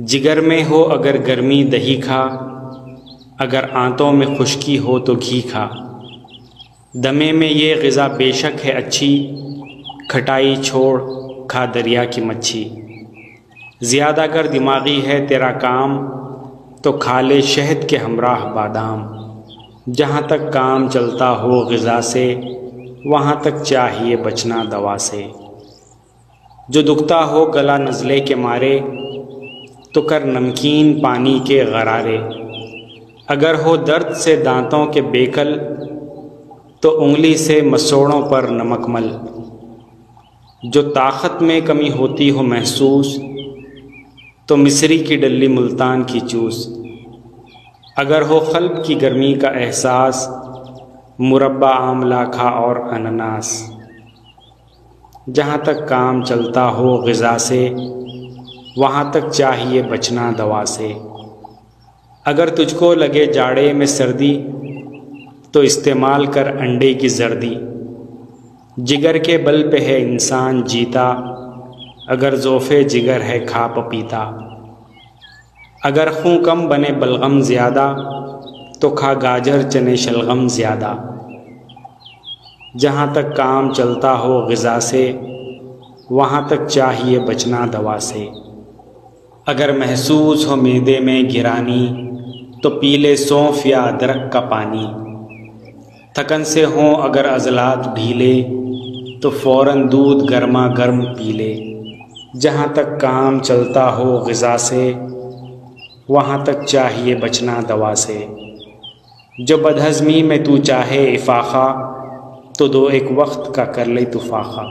जिगर में हो अगर गर्मी दही खा, अगर आंतों में खुश्की हो तो घी खा। दमे में ये गज़ा बेशक है अच्छी, खटाई छोड़ खा दरिया की मच्छी। ज़्यादा अगर दिमागी है तेरा काम तो खा ले शहद के हमराह बादाम। जहाँ तक काम चलता हो गज़ा से, वहाँ तक चाहिए बचना दवा से। जो दुखता हो गला नज़ले के मारे तो कर नमकीन पानी के गरारे। अगर हो दर्द से दांतों के बेकल तो उंगली से मसोड़ों पर नमक मल। जो ताकत में कमी होती हो महसूस तो मिस्री की डल्ली मुल्तान की चूस। अगर हो खल्ब की गर्मी का एहसास, मुरब्बा आमला खा और अननास। जहाँ तक काम चलता हो गज़ा से वहाँ तक चाहिए बचना दवा से। अगर तुझको लगे जाड़े में सर्दी तो इस्तेमाल कर अंडे की जर्दी। जिगर के बल पे है इंसान जीता, अगर जोफ़े जिगर है खा पपीता अगर खूँ कम बने बलगम ज़्यादा तो खा गाजर चने शलगम ज़्यादा। जहाँ तक काम चलता हो गज़ा से, वहाँ तक चाहिए बचना दवा से। अगर महसूस हो मैदे में गिरानी तो पीले सौंफ या अदरक का पानी। थकन से हों अगर अजलात ढीले तो फ़ौर दूध गर्मा गर्म पी ले। जहाँ तक काम चलता हो गज़ा से, वहाँ तक चाहिए बचना दवा से। जो बदहज़मी में तू चाहे इफाक़ा तो दो एक वक्त का कर ले तुफाक़ा